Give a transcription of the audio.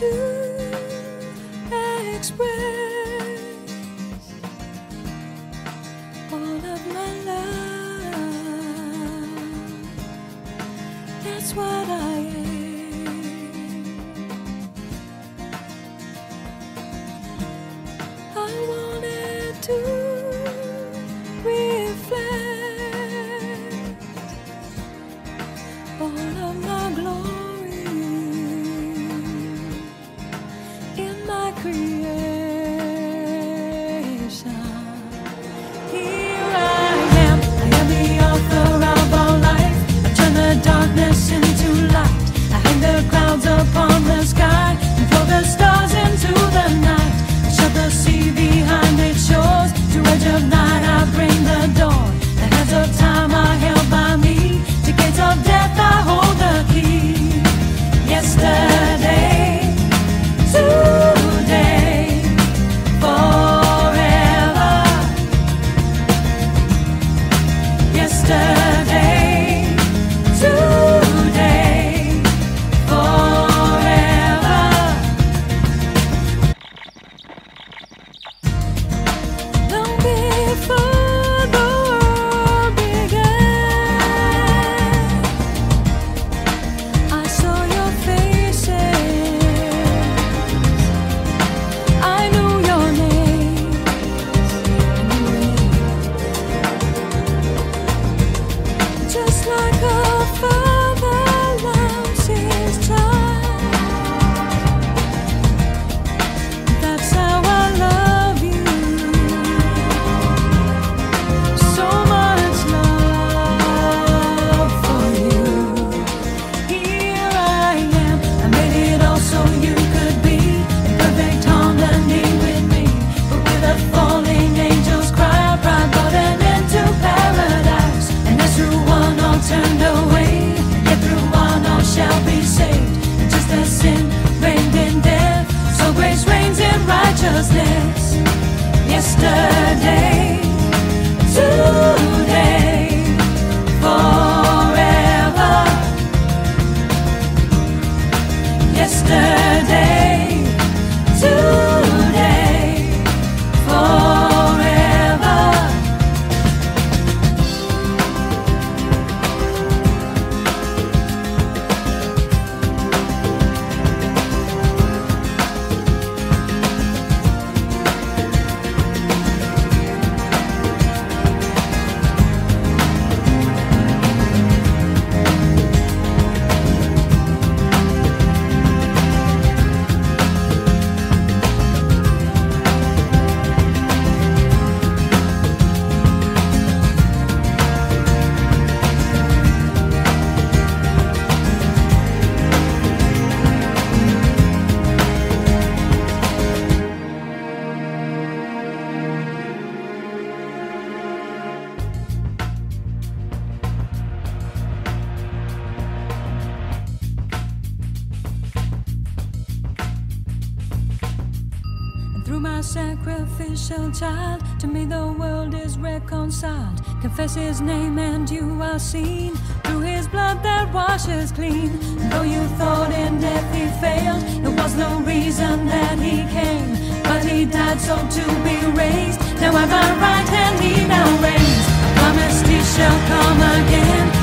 to express all of my love. That's what I am. Yesterday? Through my sacrificial child, to me the world is reconciled. Confess his name and you are seen. Through his blood that washes clean. Though you thought in death he failed, it was the reason that he came. But he died so to be raised. Now at my right hand he now reigns. Promised he shall come again.